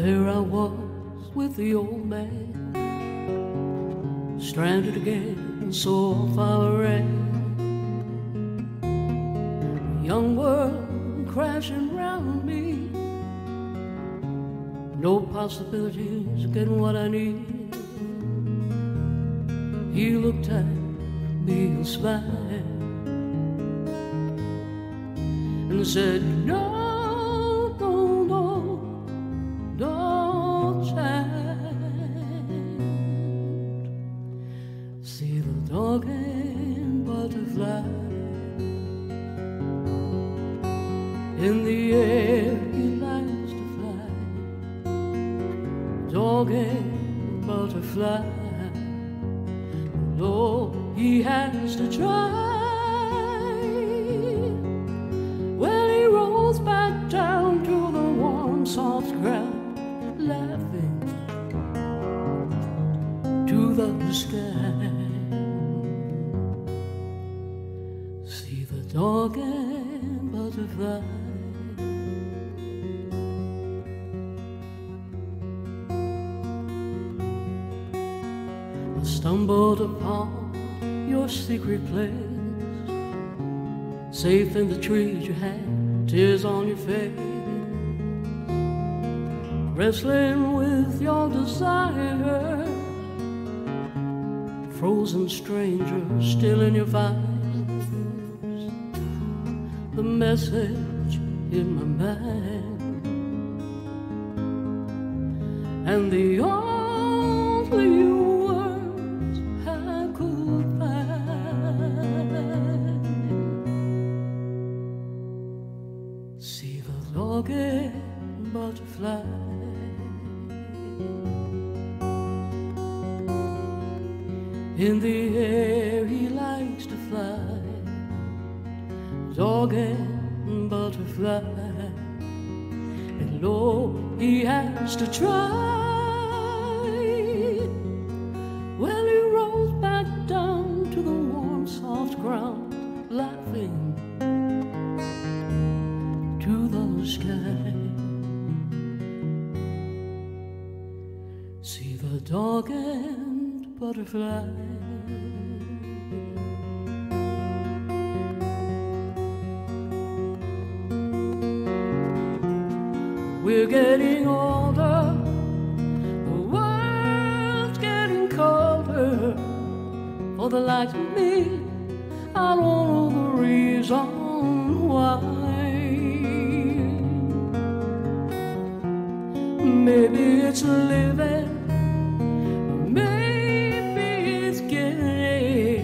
There I was with the old man, stranded again, so far away. Young world crashing round me, no possibilities getting what I need. He looked at me and smiled and said, No. In the air he likes to fly, dog and butterfly. Though he has to try, well, he rolls back down to the warm, soft ground, laughing to the sky. Dog and butterfly. stumbled upon your secret place, safe in the trees you had tears on your face, wrestling with your desire, frozen stranger still in your vines, the message in my mind, and the only words I could find. See the longing butterfly. In the air he likes to fly, dog and butterfly. And lo, he has to try. Well, he rolls back down to the warm, soft ground, laughing to the sky. See the dog and butterfly. We're getting older, the world's getting colder. For the likes of me, I don't know the reason why. Maybe it's living maybe it's getting.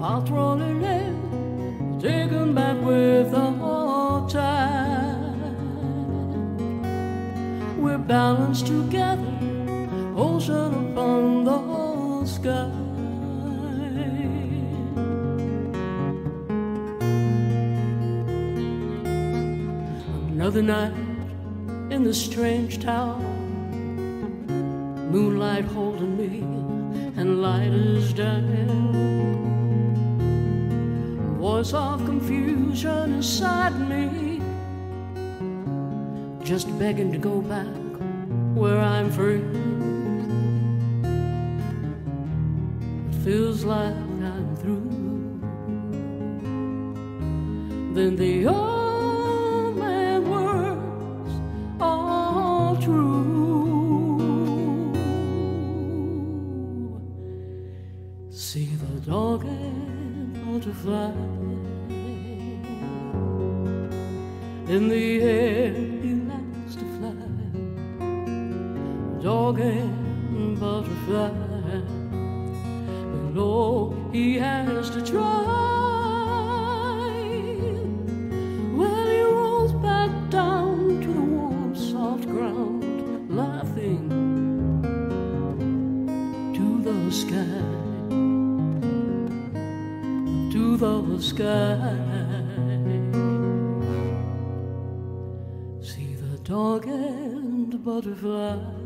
heart rolling in, taken back with balanced together, ocean upon the whole sky. Another night in the strange town, moonlight holding me, and light is down voice of confusion inside me, just begging to go back where I'm free. It feels like I'm through. Then the old man words are true. See the dog and butterfly in the air dog and butterfly. And oh he has to try. Well he rolls back down to the warm soft ground laughing to the sky. To the sky. See the dog and butterfly.